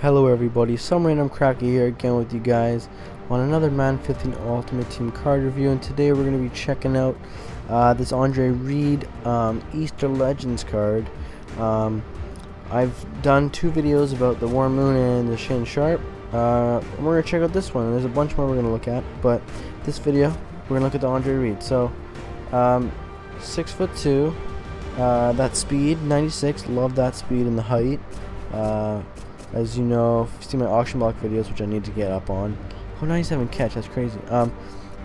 Hello everybody, some random cracker here again with you guys on another Madden 15 Ultimate Team card review and today we're going to be checking out uh, this Andre Reed um, Easter Legends card. Um, I've done two videos about the Warren Moon and the Shannon Sharpe. Uh, we're going to check out this one. There's a bunch more we're going to look at, but this video we're going to look at the Andre Reed. So, um, six foot two, uh, that speed 96. Love that speed and the height. As you know, if you've seen my auction block videos, which I need to get up on. Oh, 97 catch, that's crazy. Um,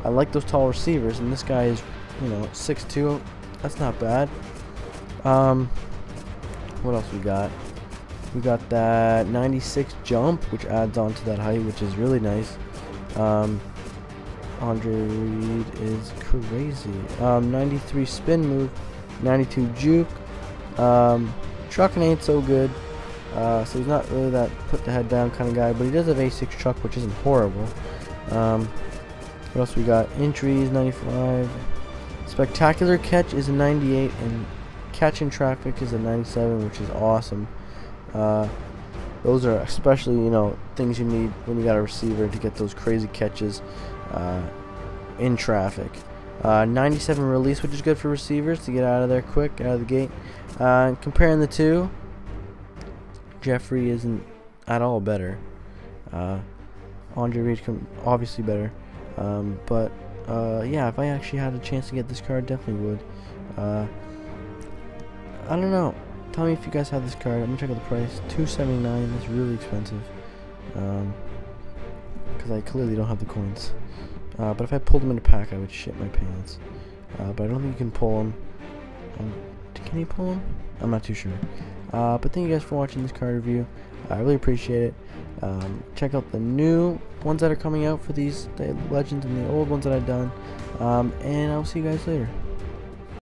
I like those tall receivers, and this guy is, you know, 6'2". That's not bad. Um, what else we got? We got that 96 jump, which adds on to that height, which is really nice. Um, Andre Reed is crazy. Um, 93 spin move, 92 juke. Um, trucking ain't so good. Uh, so he's not really that put the head down kind of guy, but he does have A6 truck, which isn't horrible. Um, what else we got? Entries 95. Spectacular catch is a 98, and catch catching traffic is a 97, which is awesome. Uh, those are especially you know things you need when you got a receiver to get those crazy catches uh, in traffic. Uh, 97 release, which is good for receivers to get out of there quick out of the gate. Uh, comparing the two, Jeffrey isn't at all better. Uh, Andre Reed obviously better. Um, but uh, yeah, if I actually had a chance to get this card, definitely would. Uh, I don't know. Tell me if you guys have this card. I'm gonna check out the price. Two seventy nine. That's really expensive. Um, because I clearly don't have the coins. Uh, but if I pulled them in a pack, I would shit my pants. Uh, but I don't think you can pull them. Um, can you pull them? I'm not too sure. Uh, but thank you guys for watching this card review. I really appreciate it. Um, check out the new ones that are coming out for these the legends and the old ones that I've done. Um, and I'll see you guys later.